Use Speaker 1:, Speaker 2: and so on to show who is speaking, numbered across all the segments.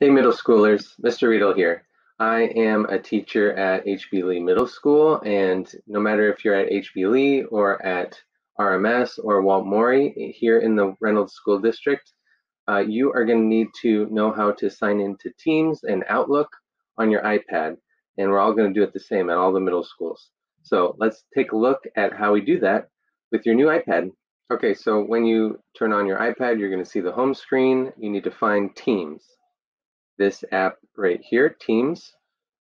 Speaker 1: Hey, middle schoolers, Mr. Riedl here. I am a teacher at HB Lee Middle School, and no matter if you're at HB Lee or at RMS or Walt Morey here in the Reynolds School District, uh, you are going to need to know how to sign into Teams and Outlook on your iPad, and we're all going to do it the same at all the middle schools. So let's take a look at how we do that with your new iPad. Okay, so when you turn on your iPad, you're going to see the home screen. You need to find Teams this app right here, Teams.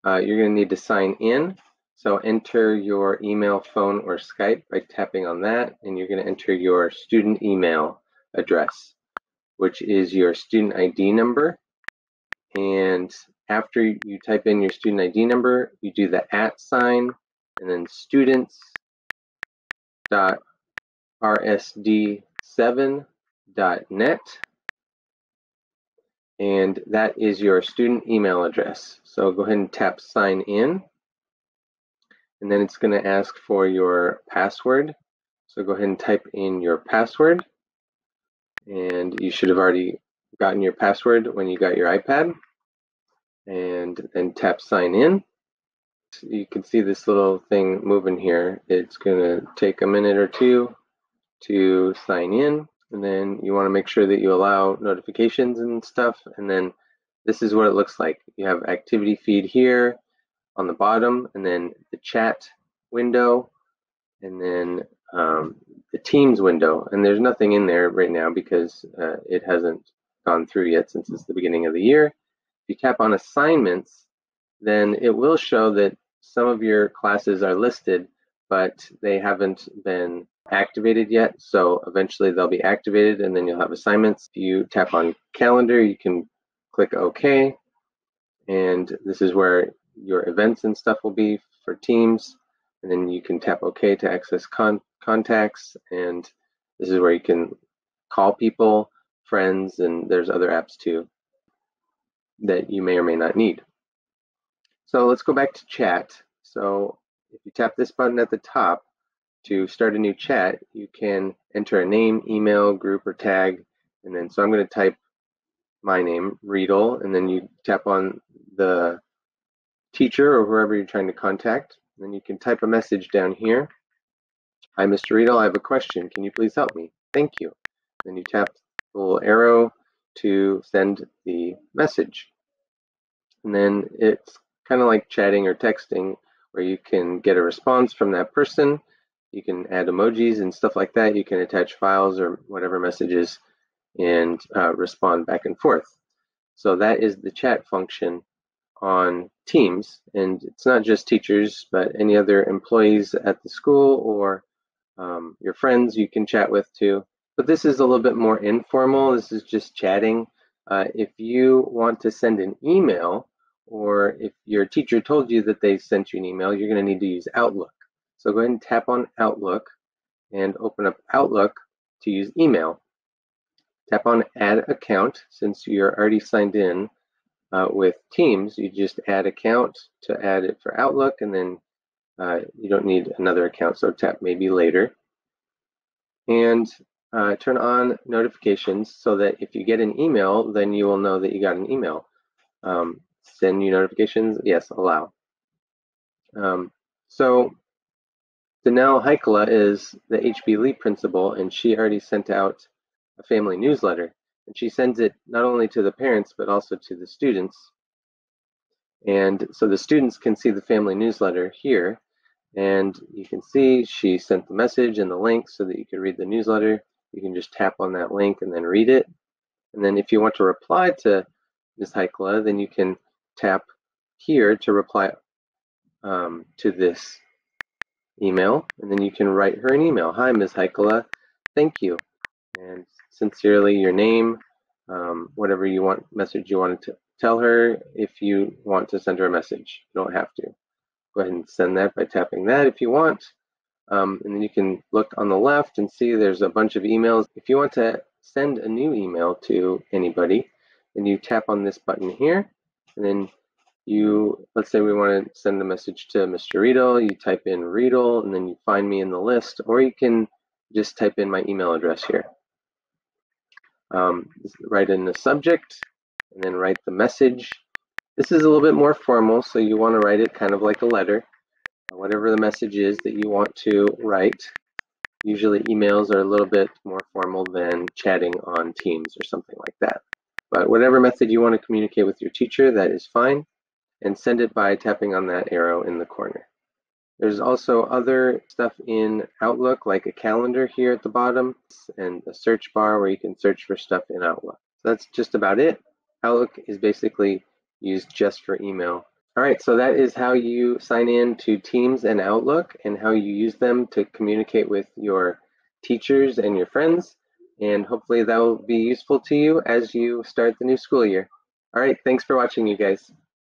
Speaker 1: Uh, you're going to need to sign in. So enter your email, phone, or Skype by tapping on that, and you're going to enter your student email address, which is your student ID number. And after you type in your student ID number, you do the at sign and then students.rsd7.net and that is your student email address. So go ahead and tap sign in and then it's going to ask for your password. So go ahead and type in your password and you should have already gotten your password when you got your iPad and then tap sign in. You can see this little thing moving here. It's going to take a minute or two to sign in and then you want to make sure that you allow notifications and stuff and then this is what it looks like. You have activity feed here on the bottom and then the chat window and then um, the teams window and there's nothing in there right now because uh, it hasn't gone through yet since it's the beginning of the year. If you tap on assignments then it will show that some of your classes are listed but they haven't been activated yet. So eventually they'll be activated and then you'll have assignments. If you tap on calendar, you can click OK. And this is where your events and stuff will be for Teams. And then you can tap OK to access con contacts. And this is where you can call people, friends, and there's other apps too that you may or may not need. So let's go back to chat. So if you tap this button at the top, to start a new chat, you can enter a name, email, group, or tag. And then, so I'm going to type my name, Riedl, and then you tap on the teacher or whoever you're trying to contact. And then you can type a message down here. Hi, Mr. Riedl, I have a question. Can you please help me? Thank you. Then you tap the little arrow to send the message. And then it's kind of like chatting or texting where you can get a response from that person you can add emojis and stuff like that. You can attach files or whatever messages and uh, respond back and forth. So that is the chat function on Teams. And it's not just teachers, but any other employees at the school or um, your friends you can chat with too. But this is a little bit more informal. This is just chatting. Uh, if you want to send an email, or if your teacher told you that they sent you an email, you're going to need to use Outlook. So go ahead and tap on Outlook and open up Outlook to use email. Tap on Add Account since you're already signed in uh, with Teams. You just add account to add it for Outlook and then uh, you don't need another account, so tap maybe later. And uh, turn on notifications so that if you get an email, then you will know that you got an email. Um, send you notifications? Yes, allow. Um, so Danelle Heikkila is the HB Lee principal, and she already sent out a family newsletter. And she sends it not only to the parents, but also to the students. And so the students can see the family newsletter here. And you can see she sent the message and the link so that you can read the newsletter. You can just tap on that link and then read it. And then if you want to reply to Ms. Heikkila, then you can tap here to reply um, to this email, and then you can write her an email. Hi, Ms. Heikkila, thank you. And sincerely, your name, um, whatever you want message you wanted to tell her if you want to send her a message. You don't have to. Go ahead and send that by tapping that if you want. Um, and then you can look on the left and see there's a bunch of emails. If you want to send a new email to anybody, then you tap on this button here, and then you, let's say we want to send a message to Mr. Riedl, you type in Riedl and then you find me in the list, or you can just type in my email address here. Um, write in the subject and then write the message. This is a little bit more formal, so you want to write it kind of like a letter, whatever the message is that you want to write. Usually emails are a little bit more formal than chatting on Teams or something like that. But whatever method you want to communicate with your teacher, that is fine. And send it by tapping on that arrow in the corner. There's also other stuff in Outlook, like a calendar here at the bottom, and a search bar where you can search for stuff in Outlook. So that's just about it. Outlook is basically used just for email. All right, so that is how you sign in to Teams and Outlook and how you use them to communicate with your teachers and your friends. And hopefully that will be useful to you as you start the new school year. All right, thanks for watching, you guys.